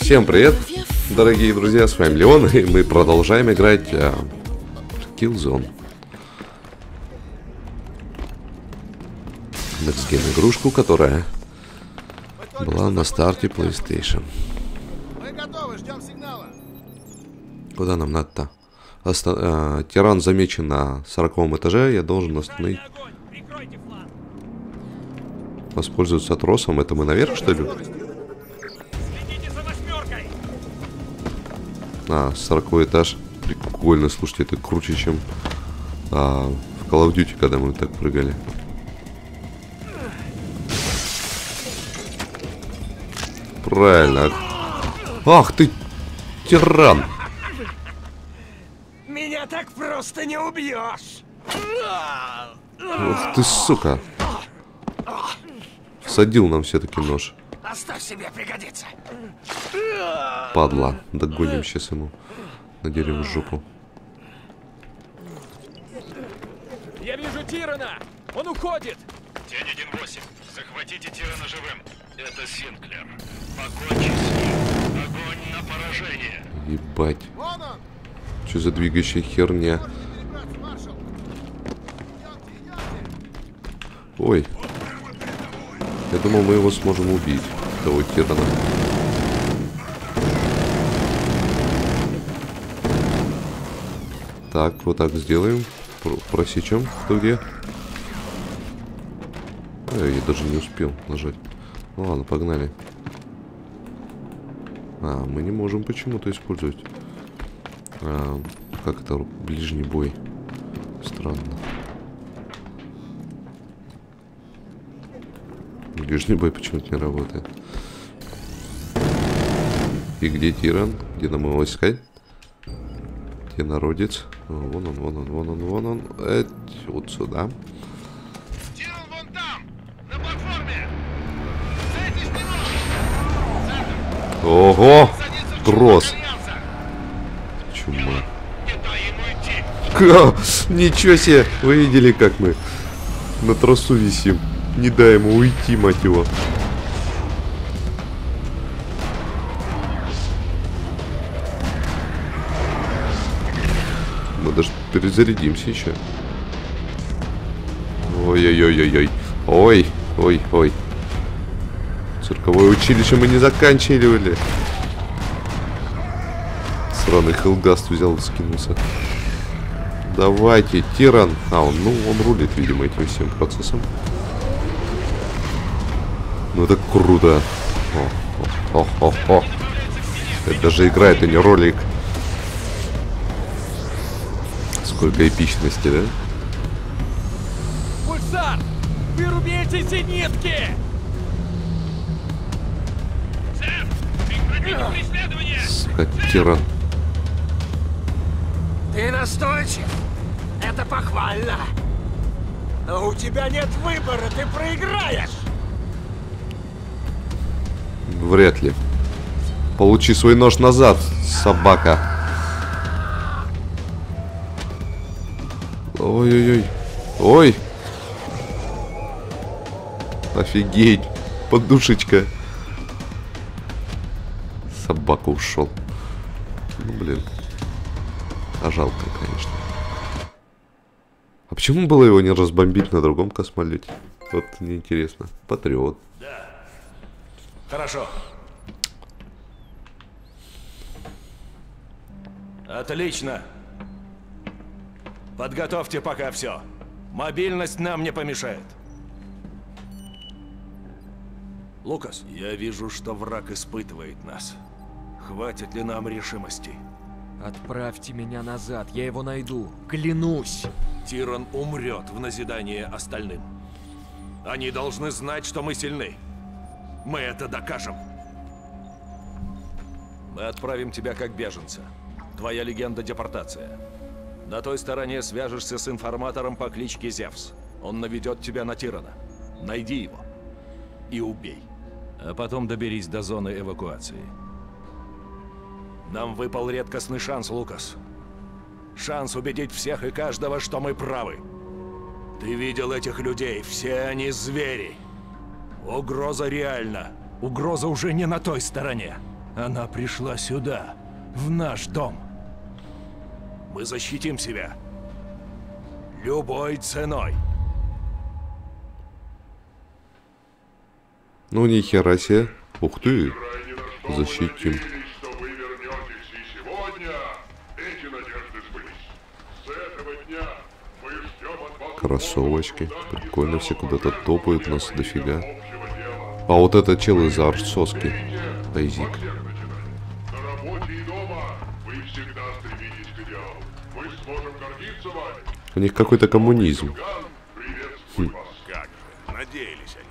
Всем привет, дорогие друзья, с вами Леон, и мы продолжаем играть а, Killzone. Next Gen игрушку, которая была на старте PlayStation. Мы готовы, ждем сигнала. Куда нам надо-то? Оста- а, тиран замечен на 40 этаже, я должен остановить! Воспользоваться тросом. Это мы наверх, что ли? А, 40 этаж. Прикольно, слушайте, это круче, чем а, в Call of Duty, когда мы так прыгали. Правильно. Ах ты, тиран! Меня так просто не убьешь! Ух ты, сука! Всадил нам все-таки нож. Оставь себе, пригодится! Падла. Догоним сейчас ему. Надерем жопу. Я вижу Тирана! Он уходит! День 1-8. Захватите Тирана живым. Это Синклер. Покончи с ним. Огонь на поражение. Ебать. Вон он! Что за двигающая херня? Можете перебраться, маршал. Идемте, идемте. Ой. Я думал, мы его сможем убить. Того тирана. Так, вот так сделаем. Про- Просечем. Кто где? Ой, я даже не успел нажать. Ну ладно, погнали. А, мы не можем почему-то использовать. А, как это? Ближний бой. Странно. Ближний бой почему-то не работает. И где тиран? Где нам его искать? Где народец? О, вон он, вон он, вон он, вон он. Эть, вот сюда. Тиран вон там. На платформе. Цельтесь в него. Ого! Трос. Чума. Ка- Ничего себе! Вы видели, как мы на тросу висим? Не дай ему уйти, мать его. Мы даже перезарядимся еще. Ой-ой-ой-ой-ой. Ой, ой, ой. Цирковое училище мы не заканчивали. Сраный Хелгаст взял и скинулся. Давайте, тиран. А, ну, он рулит, видимо, этим всем процессом. Ну, это круто. О, о, о, о, о. Это даже игра, это не ролик. Сколько эпичности, да? Пульсар! Выруби эти зенитки! Сука, тиран. Ты настойчив! Это похвально! Но у тебя нет выбора, ты проиграешь! Вряд ли. Получи свой нож назад, собака. Ой-ой-ой. Ой. Офигеть. Подушечка. Собака ушел. Ну, блин. А жалко, конечно. А почему было его не разбомбить на другом космолете? Вот мне интересно. Патриот. Хорошо. Отлично. Подготовьте пока все. Мобильность нам не помешает. Лукас, я вижу, что враг испытывает нас. Хватит ли нам решимости? Отправьте меня назад, я его найду. Клянусь. Тиран умрет в назидание остальным. Они должны знать, что мы сильны. Мы это докажем. Мы отправим тебя как беженца. Твоя легенда депортация. На той стороне свяжешься с информатором по кличке Зевс. Он наведет тебя на Тирана. Найди его и убей. А потом доберись до зоны эвакуации. Нам выпал редкостный шанс, Лукас. Шанс убедить всех и каждого, что мы правы. Ты видел этих людей, все они звери. Угроза реальна. Угроза уже не на той стороне. Она пришла сюда, в наш дом. Мы защитим себя. Любой ценой. Ну, ни хера себе. Ух ты. Защитим. что вы вернетесь, и сегодня эти надежды сбылись. С этого дня мы ждем от вас Кроссовочки. Прикольно, все куда-то топают нас дофига. А вот это чел из Арсоски. Айзик. Всех начинать. На работе и дома вы всегда стремитесь к идеалу. Мы сможем гордиться вами. У них какой-то коммунизм. Надеялись они.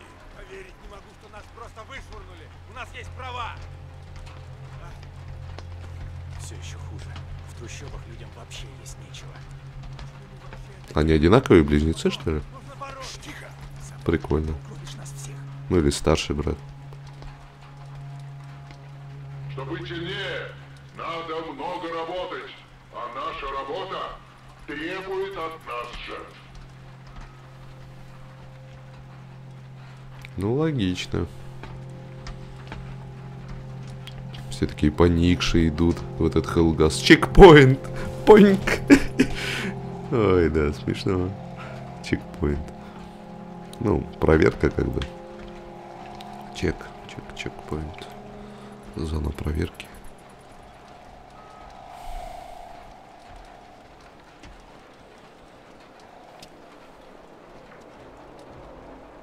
Одинаковые близнецы, что ли? Прикольно. Ну или старший брат. Чтобы сильнее, надо много работать. А наша работа требует от нас жертв. Ну, логично. Все такие поникшие идут в этот Хелгас. Чекпоинт! Поньк! Ой, да, смешно. Чекпоинт. Ну, проверка как бы. Чек, чек, чекпоинт. Зона проверки.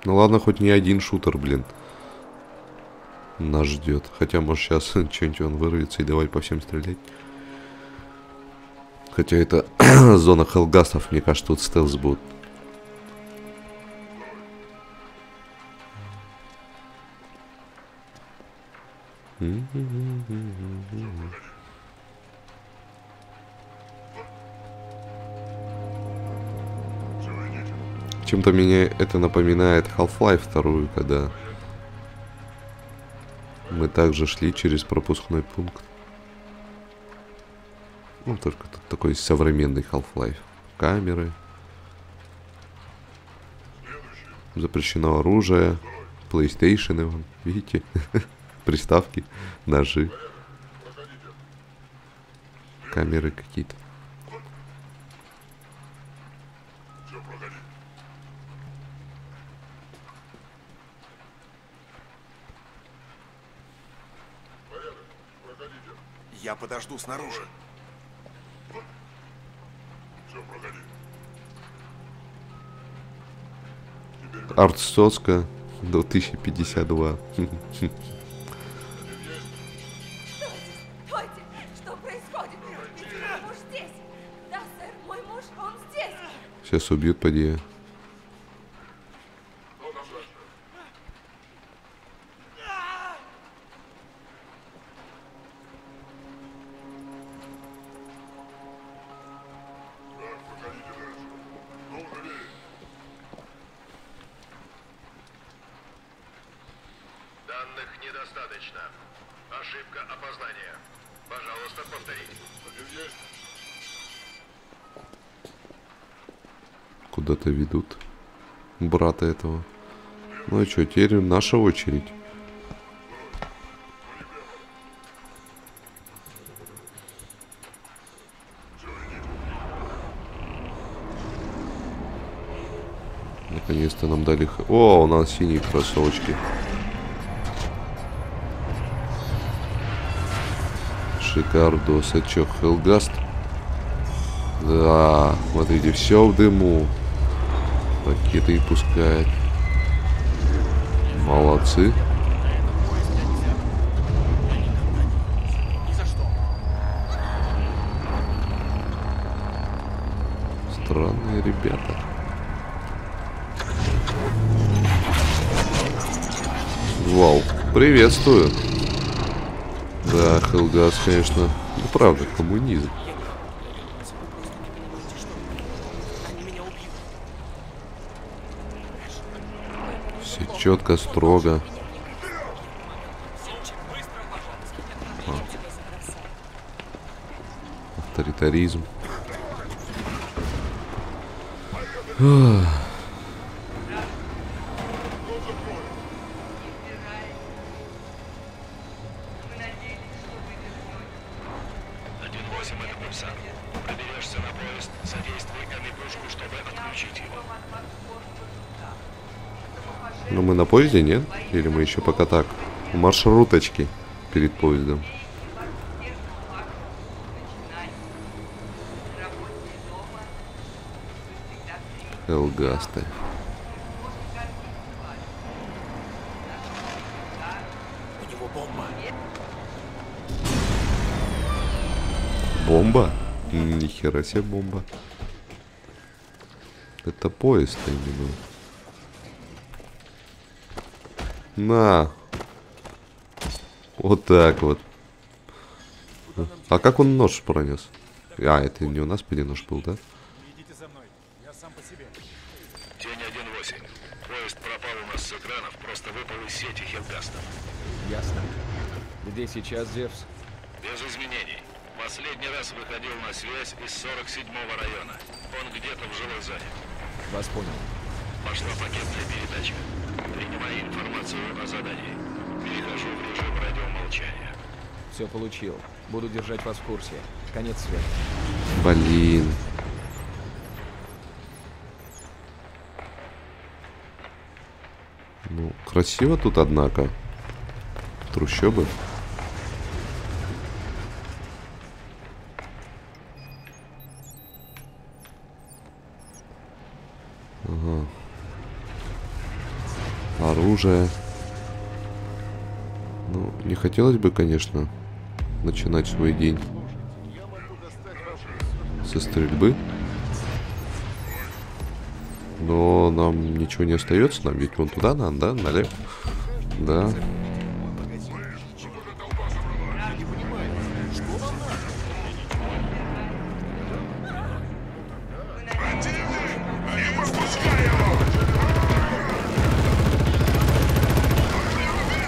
Ну ладно, хоть не один шутер, блин. Нас ждет. Хотя, может, сейчас что-нибудь он вырвется и давай по всем стрелять. Хотя это зона хелгасов, мне кажется, тут стелс будет. Чем-то меня это напоминает Half-Life вторую, когда мы также шли через пропускной пункт. Ну, только тут такой современный Half-Life. Камеры. Запрещено оружие. PlayStation, видите? приставки, ножи, камеры какие-то. Я подожду снаружи. Арцоцка до 1052. Сейчас убьют, поди. Данных недостаточно. Ошибка опознания. Пожалуйста, повторите. Куда-то ведут брата этого. Ну и что, теперь наша очередь. Наконец-то нам дали... О, у нас синие кроссовочки. Шикардос. Это что, Хелгаст? Да, смотрите, все в дыму. Ракеты и пускает. Молодцы. Странные ребята. Вау, приветствую. Да, Хелгас, конечно, ну правда, коммунизм. Все четко, строго. Авторитаризм. Ах. Ну мы на поезде, нет? Или мы еще пока так? У маршруточки перед поездом. Элгасты. У него бомба. Нихера себе бомба. Это поезд именно. На. Вот так вот. А как он нож пронес? А, это не у нас впереди нож был, да? Идите за мной. Я сам по себе. Тень 1-8. Поезд пропал у нас с экранов, просто выпал из сети Хелгастов. Ясно. Где сейчас Зевс? Без изменений. Последний раз выходил на связь из 47-го района. Он где-то в жилой зоне. Вас понял. Пошла пакетная передача. Принимай информацию о задании. Перехожу в режим радиомолчания. Все получил. Буду держать вас в курсе. Конец связи. Блин. Ну, красиво тут, однако. Трущобы. Ага. Оружие. Ну, не хотелось бы, конечно, начинать свой день со стрельбы. Но нам ничего не остается, нам ведь вон туда надо, да, налево. Да.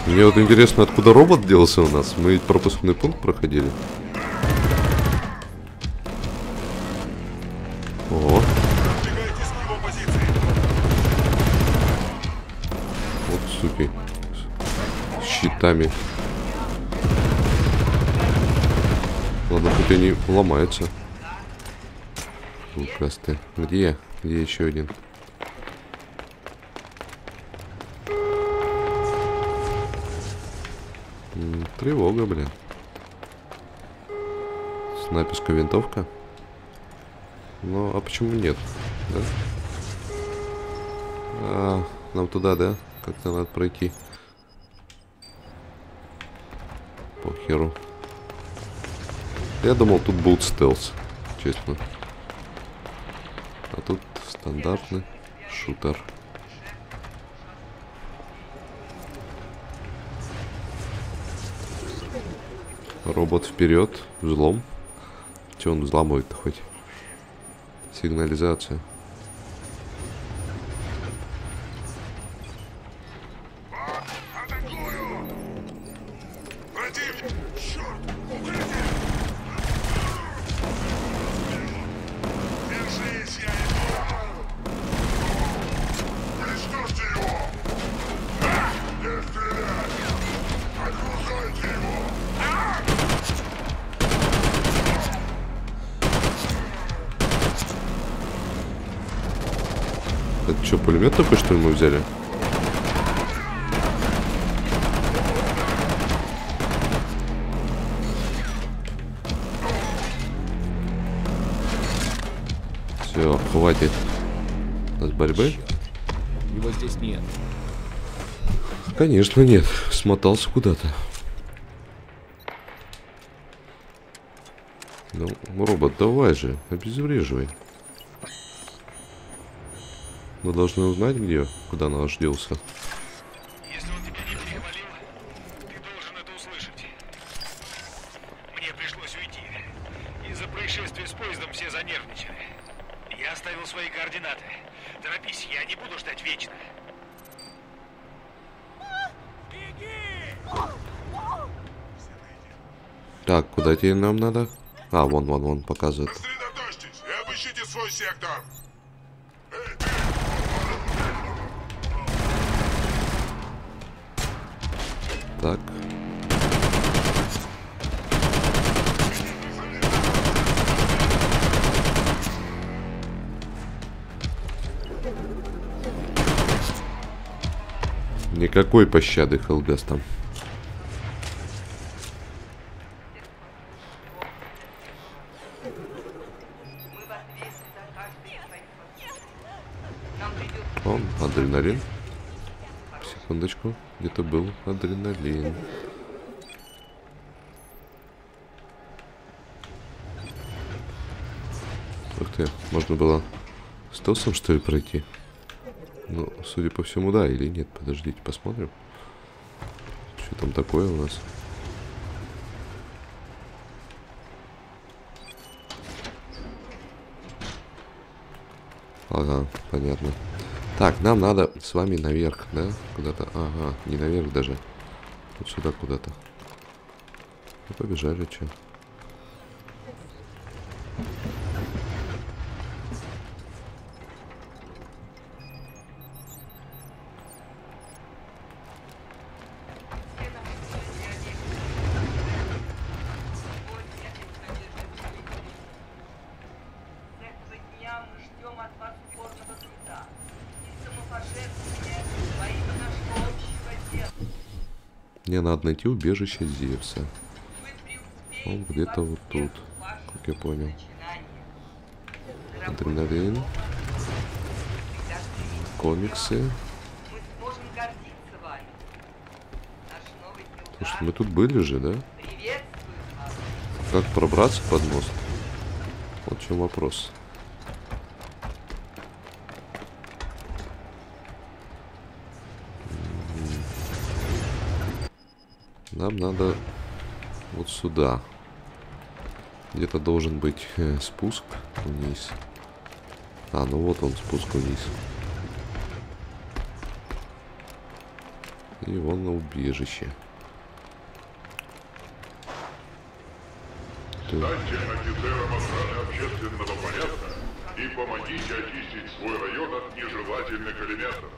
Мне вот интересно, откуда робот делся у нас. Мы пропускной пункт проходили. Позиции. Вот суки. С щитами. Ладно, хоть они ломаются. Укасты. Где я? Где еще один? Тревога, блин. Снайперская винтовка. Ну, а почему нет? Да? А, нам туда, да? Как-то надо пройти. Похеру. Я думал, тут будет стелс, честно. А тут стандартный шутер. Робот вперед, взлом. Че он взламывает хоть? Сигнализация. Пулемет только что ли мы взяли? Все, хватит. Нас борьбы? Его здесь нет. Конечно нет. Смотался куда-то. Ну, робот, давай же, обезвреживай. Мы должны узнать, где, куда наш делся. Если он тебя не перехвалил, ты должен это услышать. Мне пришлось уйти. Из-за происшествия с поездом все занервничали. Я оставил свои координаты. Торопись, я не буду ждать вечно. Так, куда теперь нам надо? А, вон, вон, вон, показывает. Сосредоточьтесь и обыщите свой сектор! Никакой пощады Хелгастам. Он адреналин. Секундочку. Где-то был адреналин. Ух ты, можно было стелсом что ли пройти? Ну, судя по всему, да или нет. Подождите, посмотрим. Что там такое у нас? Ага, понятно. Так, нам надо с вами наверх, да? Куда-то. Ага, не наверх даже. Вот сюда куда-то. Ну, побежали, что? С этого дня мы ждем от вас упорного труда и самопожертвования во имя нашего общего дела. Мне надо найти убежище Зевса. Он где-то вот тут, как я понял. Адреналин, комиксы. Слушай, мы тут были же, да? Как пробраться под мост? Вот в чем вопрос. Нам надо вот сюда. Где-то должен быть э, спуск вниз. А, ну вот он, спуск вниз. И вон на убежище. Станьте офицером охраны общественного порядка и помогите очистить свой район от нежелательных элементов.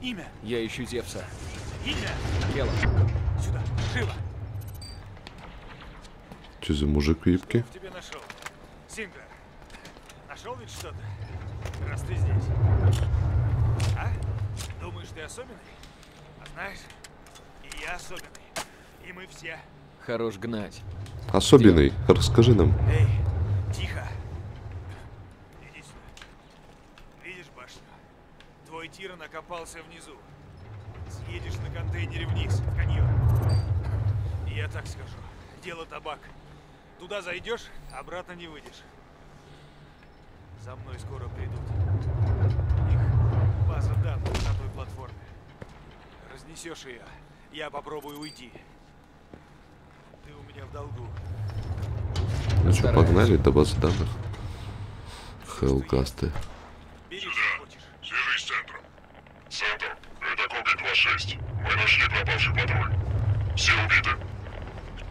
Имя! Я ищу Зевса. Имя! Келла. Сюда! Живо! Что за мужик випки? В тебе нашел. Сингер. Нашел ведь что-то? Раз ты здесь. А? Думаешь, ты особенный? А знаешь, и я особенный. И мы все. Хорош гнать. Особенный. Расскажи нам. Эй, тихо. Иди сюда. Видишь башню? Твой Тиран окопался внизу. Съедешь на контейнере вниз, в каньон. Я так скажу. Дело табак. Туда зайдешь, обратно не выйдешь. За мной скоро придут. У них база данных на той платформе. Разнесешь ее, я попробую уйти. Ты у меня в долгу. Ну что, погнали до базы данных. Хелкасты. Бери, что хочешь. Свяжись с центром. Центр, это Копик 2-6. Мы нашли пропавший патруль. Все убиты.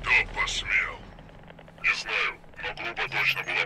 Кто посмел? Не знаю, но группа точно была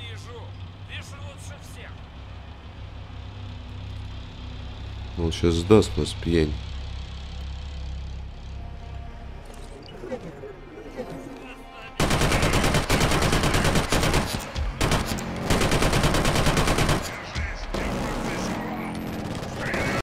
вижу. Вижу лучше всех. Он сейчас сдаст нас пьянь.